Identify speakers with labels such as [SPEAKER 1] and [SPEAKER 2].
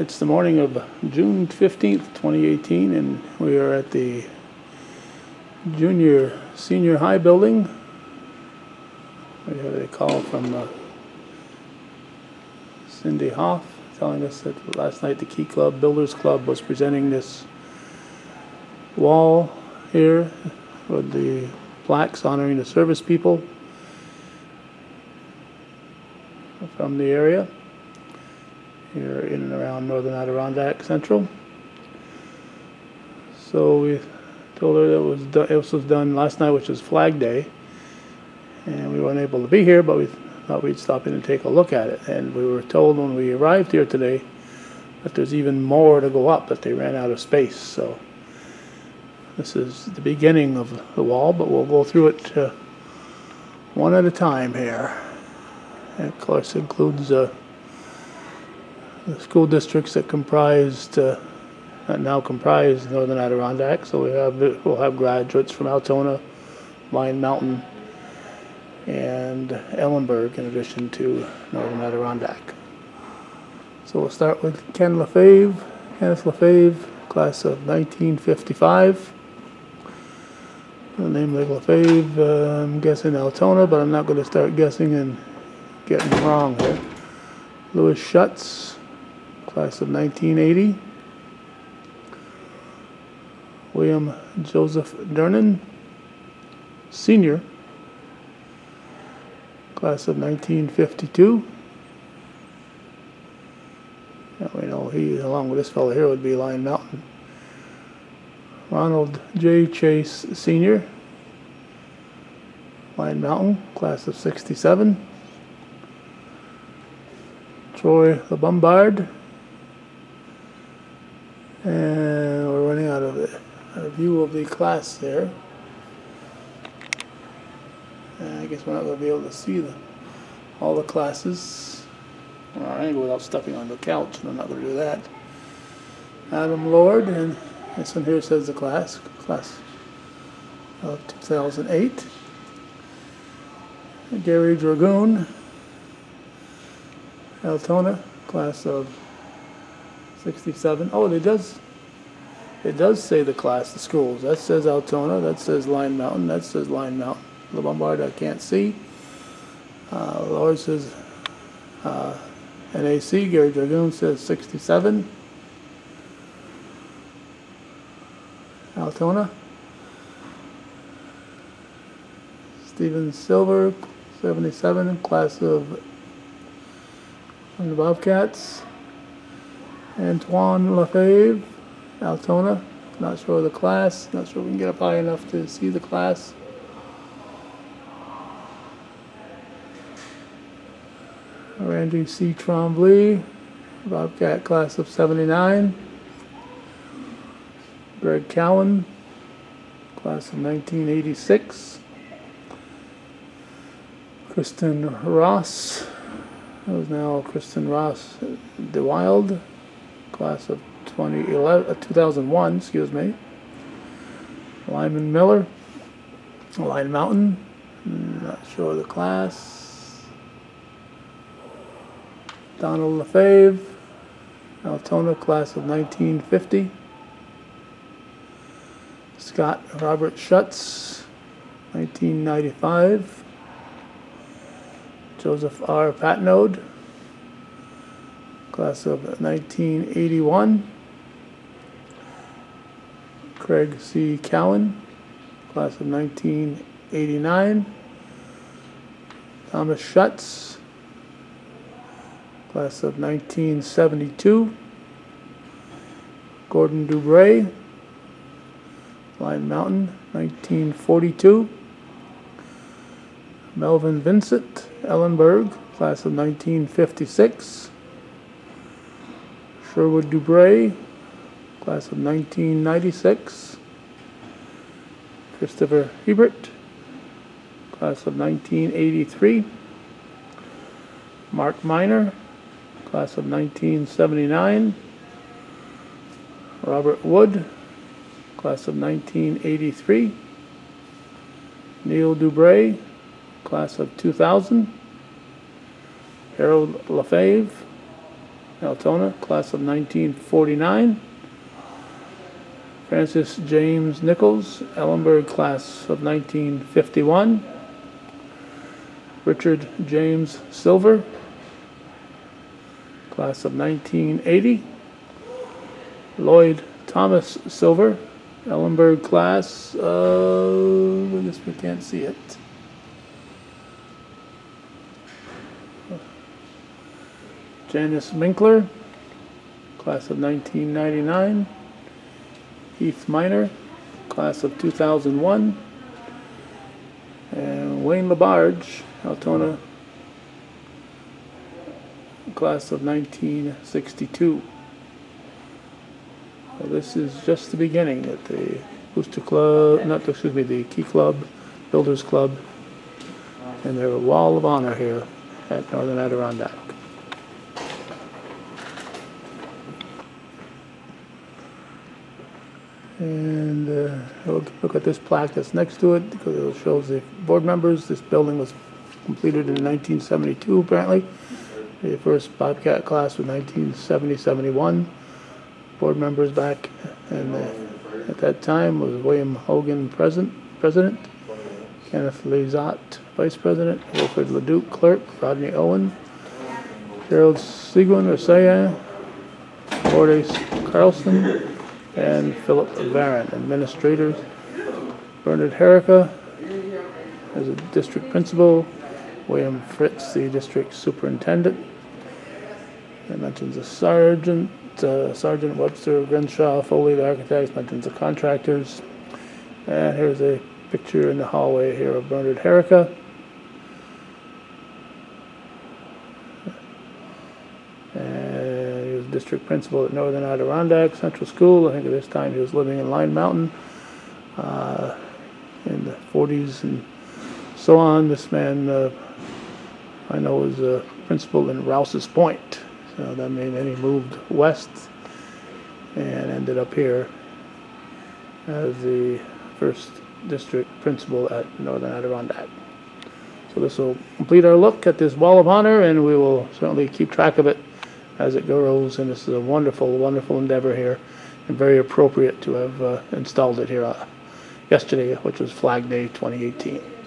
[SPEAKER 1] it's the morning of June 15th, 2018, and we are at the junior senior high building. We have a call from uh, Cindy Hoff telling us that last night the Key Club Builders Club was presenting this wall here with the plaques honoring the service people from the area here in and around northern Adirondack Central. So we told her that it was do- this was done last night, which was Flag Day, and we weren't able to be here, but we thought we'd stop in and take a look at it. And we were told when we arrived here today that there's even more to go up, that they ran out of space. So this is the beginning of the wall, but we'll go through it uh, one at a time here. And of course, includes uh, school districts that comprised, uh, that now comprise Northern Adirondack. So we have, we'll have graduates from Altona, Lyon Mountain, and Ellenburg in addition to Northern Adirondack. So we'll start with Ken LaFave, Kenneth LaFave, class of 1955. The name like LaFave, uh, I'm guessing Altona, but I'm not going to start guessing and getting wrong here. Louis Schutz, class of 1980. William Joseph Dernan, senior, class of 1952. And we know he, along with this fellow here, would be Lyon Mountain. Ronald J. Chase, senior, Lyon Mountain, class of 67. Troy LeBombard. And we're running out of it. A view of the class there. And I guess we're not going to be able to see the, all the classes. I ain't without stepping on the couch, and I'm not going to do that. Adam Lord, and this one here says the class, class of 2008. Gary Dragoon, Altona, class of 67. Oh, it does. It does say the class, the schools. That says Altona. That says Lyon Mountain. That says Lyon Mountain. The Bombard I can't see. Uh, Lord says uh, NAC. Gary Dragoon says 67. Altona. Stephen Silver, 77, class of from the Bobcats. Antoine Lefebvre, Altona. Not sure of the class. Not sure we can get up high enough to see the class. Randy C. Trombley, Bobcat class of 79. Greg Cowan, class of 1986. Kristen Ross, that was now Kristen Ross DeWild, class of 2011, uh, 2001, excuse me. Lyman Miller, Lyon Mountain, not sure of the class. Donald LaFave, Altona, class of 1950. Scott Robert Schutz, 1995. Joseph R. Patnode, class of 1981. Craig C. Cowan, class of 1989. Thomas Schutz, class of 1972. Gordon Dubray, Lyon Mountain, 1942. Melvin Vincent, Ellenburg, class of 1956. Sherwood Dubray, class of 1996. Christopher Hebert, class of 1983. Mark Miner, class of 1979. Robert Wood, class of 1983. Neil Dubray, class of 2000. Harold LaFave, Altona, class of 1949. Francis James Nichols, Ellenburg, class of 1951. Richard James Silver, class of 1980. Lloyd Thomas Silver, Ellenburg class of, I guess we can't see it. Janice Minkler, class of 1999. Heath Miner, class of 2001. And Wayne Labarge, Altona, class of 1962. Well, this is just the beginning at the Booster Club, not, excuse me, the Key Club, Builders Club, and their Wall of Honor here at Northern Adirondack. And uh, look, at this plaque that's next to it because it shows the board members. This building was completed in 1972 apparently. The first Bobcat class was 1970-71. Board members back and uh, at that time was William Hogan president, president Kenneth Lizotte vice president, Wilfred Leduc clerk, Rodney Owen, Gerald Seguin or Sayan, Lourdes Carlson, and Philip Varon, administrators. Bernard Herrica as a district principal, William Fritz, the district superintendent. It mentions a sergeant, uh, Sargent Webster, Crenshaw, Folley, the architects, mentions the contractors. And here's a picture in the hallway here of Bernard Herrica. And he was district principal at Northern Adirondack Central School. I think at this time he was living in Lyon Mountain uh, in the 40s and so on. This man, uh, I know, was a principal in Rouse's Point. So that meant then he moved west and ended up here as the first district principal at Northern Adirondack. So this will complete our look at this Wall of Honor, and we will certainly keep track of it as it grows. And this is a wonderful, wonderful endeavor here, and very appropriate to have uh, installed it here uh, yesterday, which was Flag Day 2018.